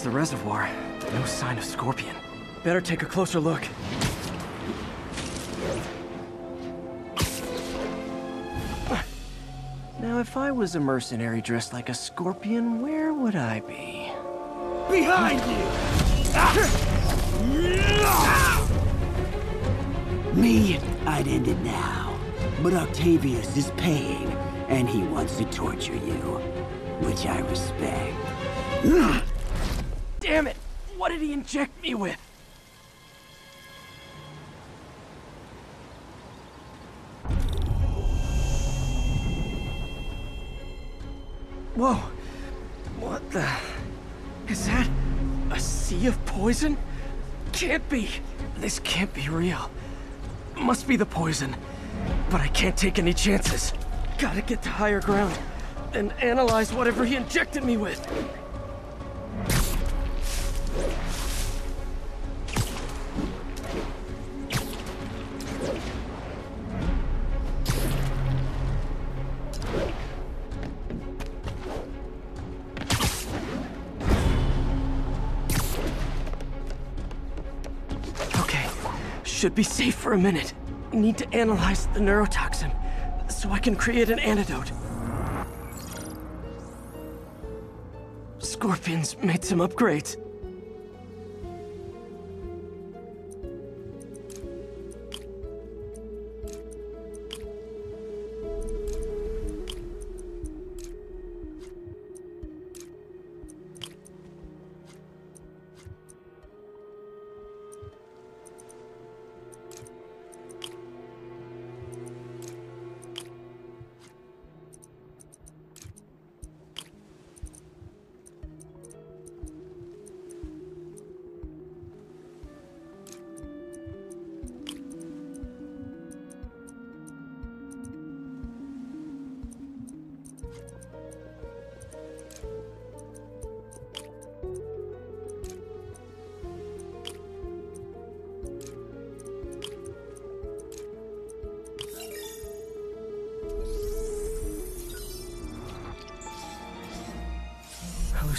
There's the reservoir. No sign of Scorpion. Better take a closer look. Now, if I was a mercenary dressed like a scorpion, where would I be? Behind you! Me, I'd end it now. But Octavius is paying, and he wants to torture you. Which I respect. Damn it! What did he inject me with? Whoa! What the... Is that... a sea of poison? Can't be. This can't be real. Must be the poison. But I can't take any chances. Gotta get to higher ground and analyze whatever he injected me with. Should be safe for a minute. Need to analyze the neurotoxin so I can create an antidote. Scorpions made some upgrades.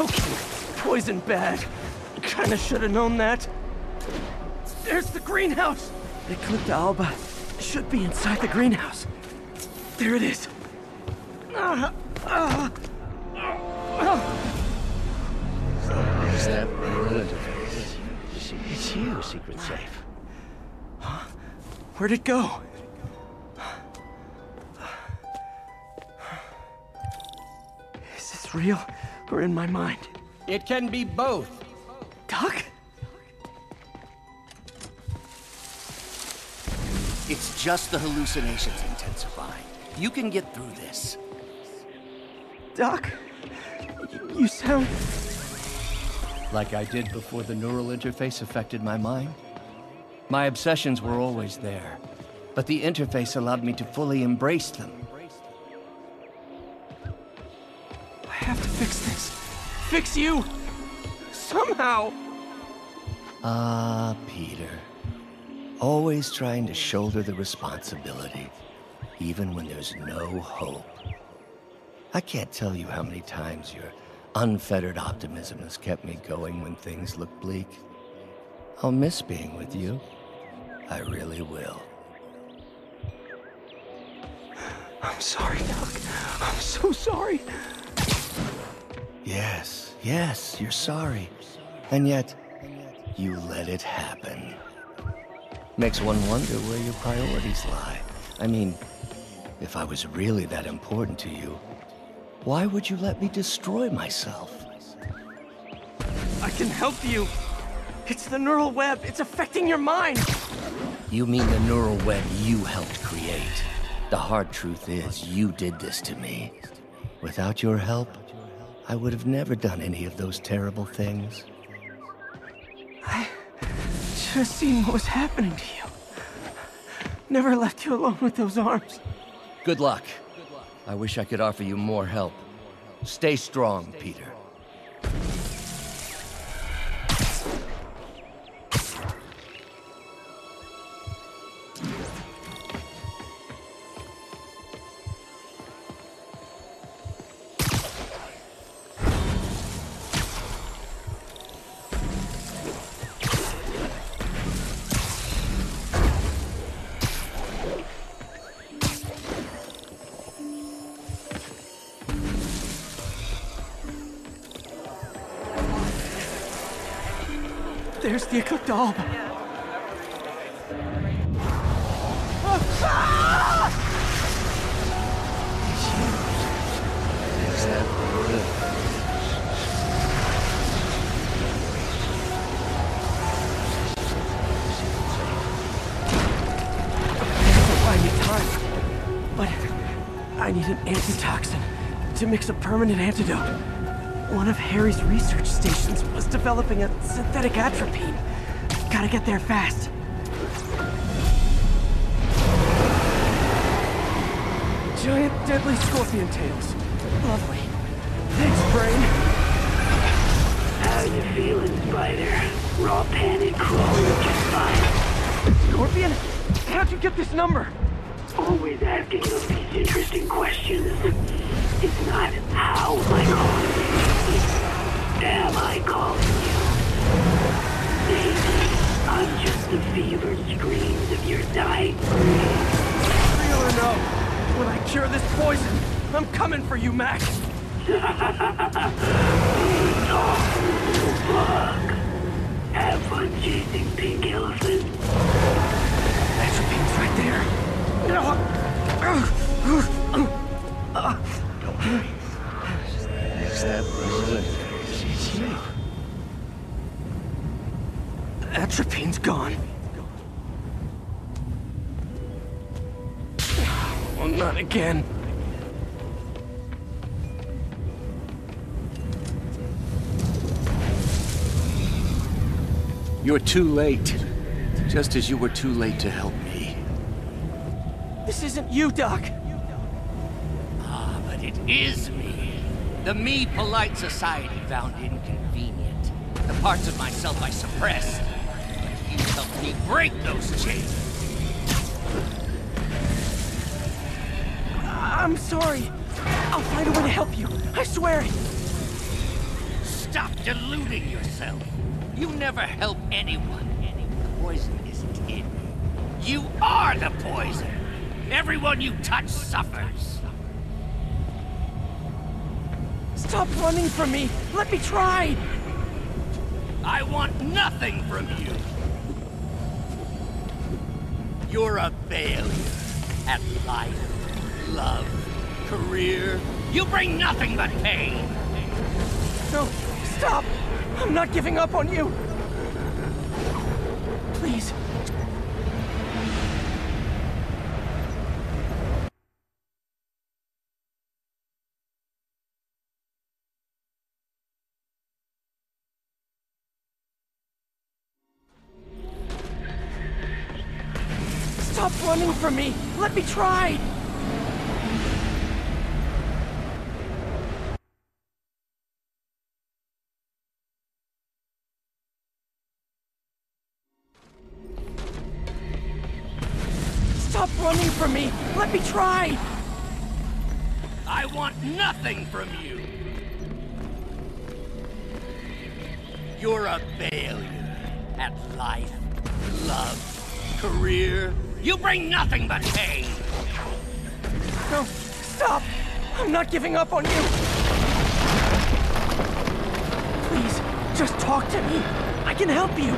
Okay, poison bad. Kinda should have known that. There's the greenhouse! Eclipta alba should be inside the greenhouse. There it is. Is that neural? It's you, Secret Safe. Huh? Where'd it go? Is this real or in my mind? It can be both. Doc? It's just the hallucinations intensifying. You can get through this. Doc? You sound. Like I did before the neural interface affected my mind? My obsessions were always there, but the interface allowed me to fully embrace them. Fix this. Fix you! Somehow! Ah, Peter. Always trying to shoulder the responsibility, even when there's no hope. I can't tell you how many times your unfettered optimism has kept me going when things look bleak. I'll miss being with you. I really will. I'm sorry, Doc. I'm so sorry. Yes, yes, you're sorry. And yet, you let it happen. Makes one wonder where your priorities lie. I mean, if I was really that important to you, why would you let me destroy myself? I can help you. It's the neural web. It's affecting your mind. You mean the neural web you helped create? The hard truth is, you did this to me. Without your help, I would have never done any of those terrible things. I should have seen what was happening to you. Never left you alone with those arms. Good luck. I wish I could offer you more help. Stay strong, Peter. There's the time. But I need an antitoxin to mix a permanent antidote. One of Harry's research stations was developing a synthetic atropine. Gotta get there fast. Giant deadly scorpion tails. Lovely. Thanks, Brain. How are you feeling, Spider? Raw panic crawling just fine. Scorpion? How'd you get this number? Always asking those these interesting questions. It's not how am am I calling you? Maybe I'm just the fevered screams of your dying brain. Real or no? When I cure this poison, I'm coming for you, Mac. Have fun chasing pink elephants. Atropine's right there. Atropine's gone. Well, not again. You're too late. Just as you were too late to help me. This isn't you, Doc. Ah, but it is me. The me polite society found inconvenient. The parts of myself I suppressed. But you helped me break those chains. I'm sorry. I'll find a way to help you. I swear. It. Stop deluding yourself. You never help anyone. The poison isn't in you. You are the poison. Everyone you touch suffers. Stop running from me. Let me try. I want nothing from you. You're a failure at life, love, career. You bring nothing but pain. No, stop. I'm not giving up on you. Please. From me. Let me try. Stop running from me! Let me try! I want nothing from you. You're a failure at life, love, career. You bring nothing but pain. No, stop! I'm not giving up on you! Please, just talk to me. I can help you.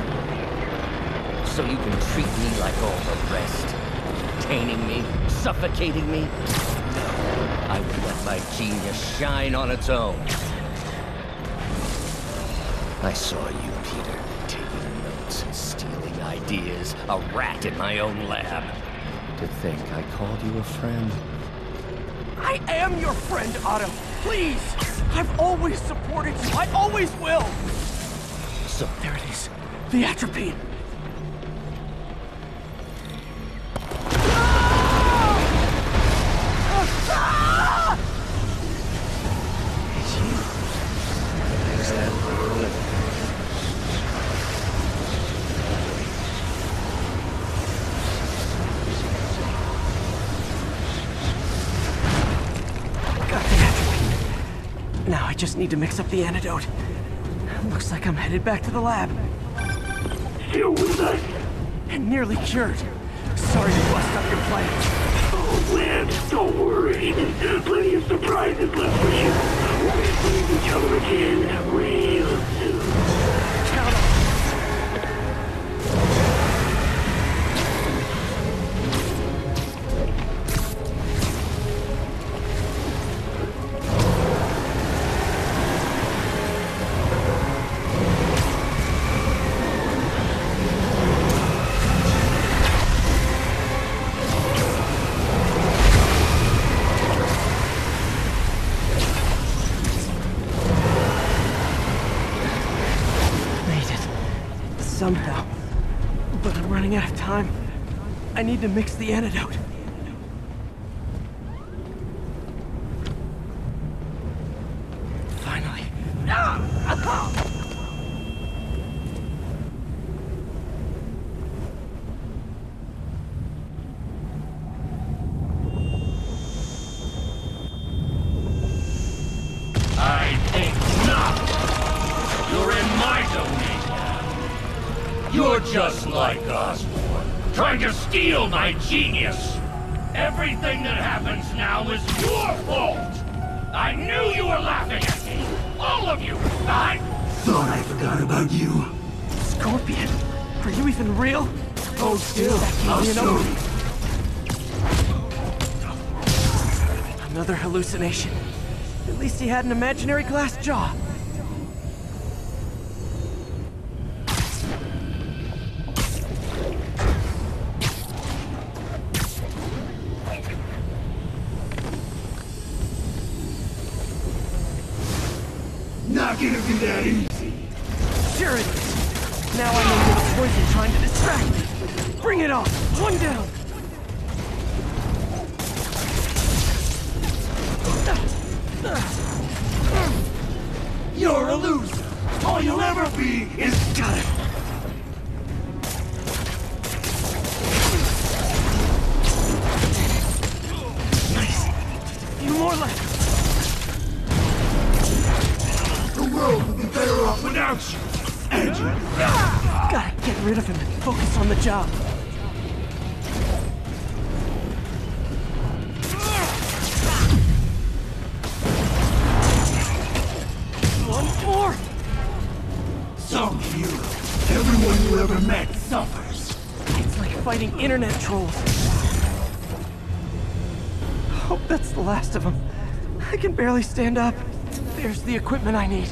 So you can treat me like all the rest. Detaining me, suffocating me. No, I will let my genius shine on its own. I saw you, Peter, and stealing ideas, a rat in my own lab. To think I called you a friend. I am your friend, Otto. Please! I've always supported you. I always will! So, There it is. The atropine. Just need to mix up the antidote. Looks like I'm headed back to the lab. Still with us? And nearly cured. Sorry to bust up your plans. Oh, Lance, don't worry. Plenty of surprises left for you. We'll be seeing each other again Somehow. But I'm running out of time. I need to mix the antidote. You're just like Osborn, trying to steal my genius. Everything that happens now is your fault. I knew you were laughing at me. All of you. I... Thought I forgot about you. Scorpion, are you even real? Hold still. That I'll gave me an show you. Another hallucination. At least he had an imaginary glass jaw. Gonna be that easy. Sure it is. Now I know you're the poison trying to distract me. Bring it on. One down. You're a loser. All you'll ever be is Got rid of him and focus on the job. One more. Some hero. Everyone you ever met suffers. It's like fighting internet trolls. Hope that's the last of them. I can barely stand up. There's the equipment I need.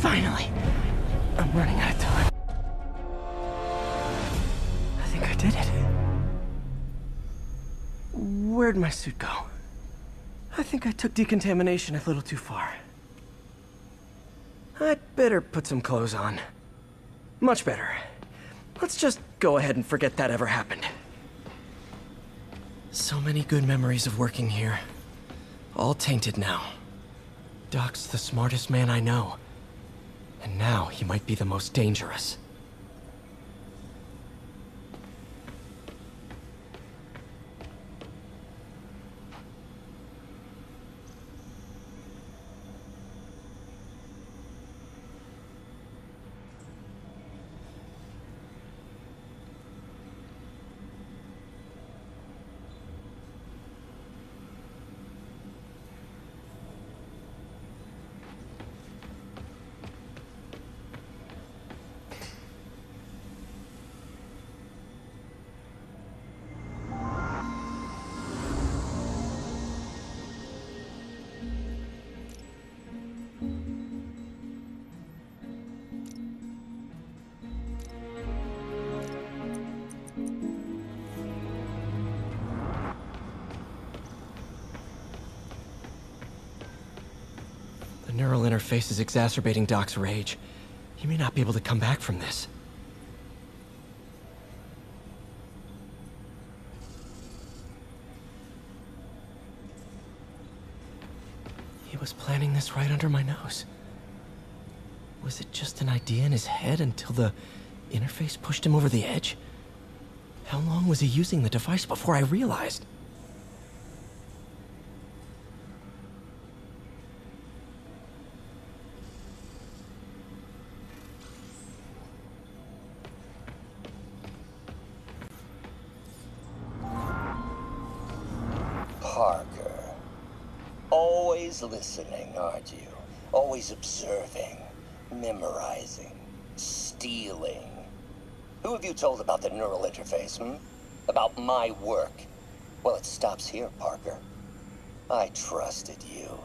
Finally. I'm running out of time. I think I did it. Where'd my suit go? I think I took decontamination a little too far. I'd better put some clothes on. Much better. Let's just go ahead and forget that ever happened. So many good memories of working here. All tainted now. Doc's the smartest man I know. And now he might be the most dangerous. Neural interface is exacerbating Doc's rage. He may not be able to come back from this. He was planning this right under my nose. Was it just an idea in his head until the interface pushed him over the edge? How long was he using the device before I realized? Parker. Always listening, aren't you? Always observing, memorizing, stealing. Who have you told about the neural interface, hmm? About my work? Well, it stops here, Parker. I trusted you.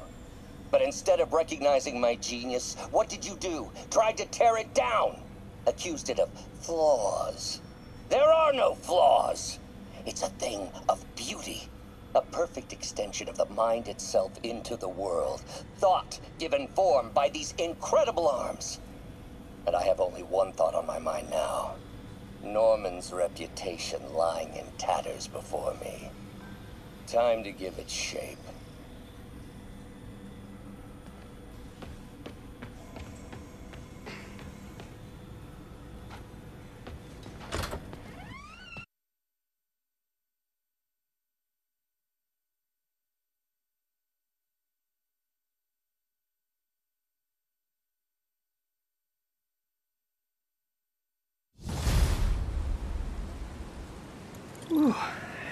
But instead of recognizing my genius, what did you do? Tried to tear it down. Accused it of flaws. There are no flaws. It's a thing of beauty. A perfect extension of the mind itself into the world. Thought given form by these incredible arms. And I have only one thought on my mind now. Norman's reputation lying in tatters before me. Time to give it shape.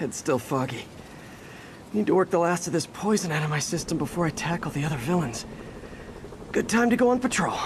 Head's still foggy. Need to work the last of this poison out of my system before I tackle the other villains. Good time to go on patrol.